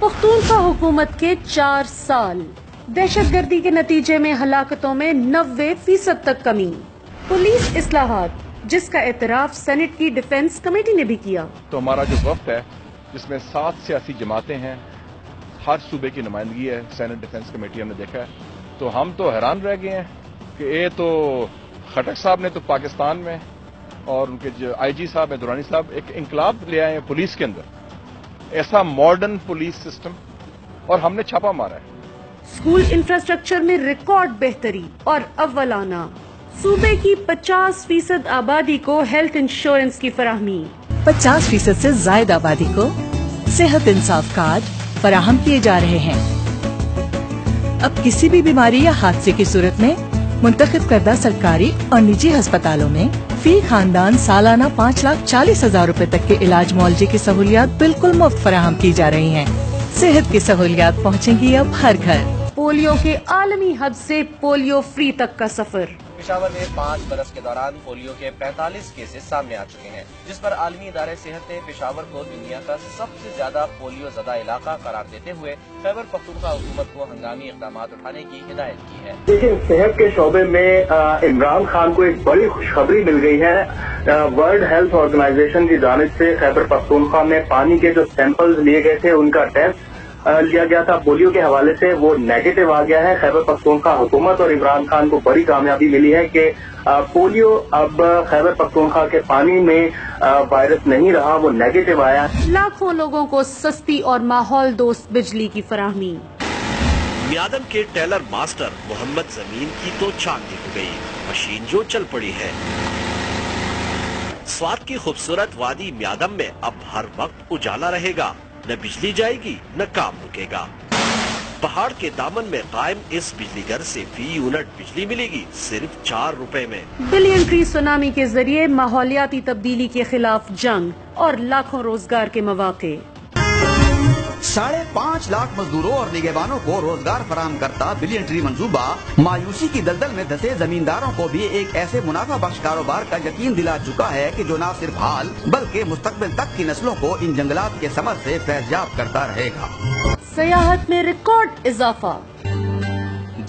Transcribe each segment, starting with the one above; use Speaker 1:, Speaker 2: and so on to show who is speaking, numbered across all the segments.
Speaker 1: پختونخوا حکومت کے چار سال۔ دہشت گردی کے نتیجے میں ہلاکتوں میں نوے فیصد تک کمی۔ پولیس اصلاحات، جس کا اعتراف سینٹ کی ڈیفنس کمیٹی نے بھی کیا۔
Speaker 2: تو ہمارا جو وقت ہے، جس میں سات سیاسی جماعتیں ہیں، ہر صوبے کی نمائندگی ہے، سینٹ ڈیفنس کمیٹی ہم نے دیکھا ہے۔ تو ہم تو حیران رہ گئے ہیں کہ یہ تو خٹک صاحب نے تو پاکستان میں اور ان کے جو آئی جی صاحب ہیں دورانی صاحب، ایک انقلاب لے آئے ہیں پولیس کے اندر۔ ایسا ماڈرن پولیس سسٹم اور ہم نے چھاپا مارا ہے۔
Speaker 1: اسکول انفراسٹرکچر میں ریکارڈ بہتری اور اولانہ۔ صوبے کی پچاس فیصد آبادی کو ہیلتھ انشورنس کی فراہمی۔
Speaker 3: پچاس فیصد سے زائد آبادی کو صحت انصاف کارڈ فراہم کیے جا رہے ہیں۔ اب کسی بھی بیماری یا حادثے کی صورت میں منتخب کردہ سرکاری اور نجی ہسپتالوں میں فی خاندان سالانہ پانچ لاکھ چالیس ہزار روپے تک کے علاج معالجے کی سہولیات بالکل مفت فراہم کی جا رہی ہیں۔ صحت کی سہولیات پہنچیں گی اب ہر گھر۔
Speaker 1: پولیو کے عالمی حد سے پولیو فری تک کا سفر۔
Speaker 4: پشاور میں پانچ برس کے دوران پولیو کے پینتالیس کیسز سامنے آ چکے ہیں، جس پر عالمی ادارے صحت نے پشاور کو دنیا کا سب سے زیادہ پولیو زدہ علاقہ قرار دیتے ہوئے خیبر پختونخوا حکومت کو ہنگامی اقدامات اٹھانے کی ہدایت کی ہے۔
Speaker 5: لیکن صحت کے شعبے میں عمران خان کو ایک بڑی خوشخبری مل گئی ہے۔ ورلڈ ہیلتھ آرگنائزیشن کی جانب سے خیبر پختونخوا میں پانی کے جو سیمپلز لیے گئے تھے، ان کا ٹیسٹ لیا گیا تھا۔ پولیو کے حوالے سے وہ نیگیٹو آ گیا ہے۔ خیبر پختونخوا حکومت اور عمران خان کو بڑی کامیابی ملی ہے کہ پولیو اب خیبر پختونخوا کے پانی میں وائرس نہیں رہا وہ نیگیٹو آیا۔
Speaker 1: لاکھوں لوگوں کو سستی اور ماحول دوست بجلی کی فراہمی۔
Speaker 6: میادم کے ٹیلر ماسٹر محمد زمین کی تو چاندی ہو گئی۔ مشین جو چل پڑی ہے۔ سواد کی خوبصورت وادی میادم میں اب ہر وقت اجالا رہے گا۔ نہ بجلی جائے گی، نہ کام رکے گا۔ پہاڑ کے دامن میں قائم اس بجلی گھر سے فی یونٹ بجلی ملے گی، صرف چار روپے میں۔
Speaker 1: بلین ٹری سونامی کے ذریعے ماحولیاتی تبدیلی کے خلاف جنگ اور لاکھوں روزگار کے مواقع۔
Speaker 7: ساڑھے پانچ لاکھ مزدوروں اور نگہبانوں کو روزگار فراہم کرتا بلین ٹری منصوبہ۔ مایوسی کی دلدل میں دھسے زمینداروں کو بھی ایک ایسے منافع بخش کاروبار کا یقین دلا چکا ہے کہ جو نہ صرف حال بلکہ مستقبل تک کی نسلوں کو ان جنگلات کے سمر سے فیضیاب کرتا رہے گا۔
Speaker 1: سیاحت میں ریکارڈ اضافہ۔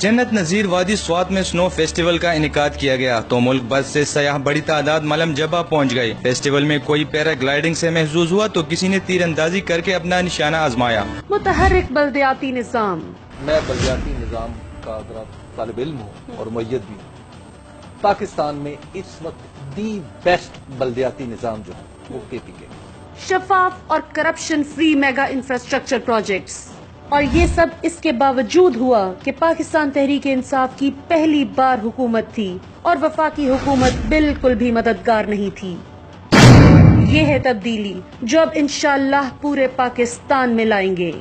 Speaker 8: جنت نظیر وادی سوات میں سنو فیسٹیول کا انعقاد کیا گیا تو ملک بھر سے سیاح بڑی تعداد ملم جبا پہنچ گئے۔ فیسٹیول میں کوئی پیرا گلائڈنگ سے محظوظ ہوا تو کسی نے تیر اندازی کر کے اپنا نشانہ آزمایا۔
Speaker 1: متحرک بلدیاتی نظام۔
Speaker 9: میں بلدیاتی نظام کا طالب علم ہوں اور میت بھی پاکستان میں اس وقت دی بیسٹ بلدیاتی نظام جو ہے وہ کے پی کے۔
Speaker 1: شفاف اور corruption free mega infrastructure projects. اور یہ سب اس کے باوجود ہوا کہ پاکستان تحریک انصاف کی پہلی بار حکومت تھی اور وفاقی حکومت بالکل بھی مددگار نہیں تھی۔ یہ ہے تبدیلی جو اب انشاءاللہ پورے پاکستان میں لائیں گے۔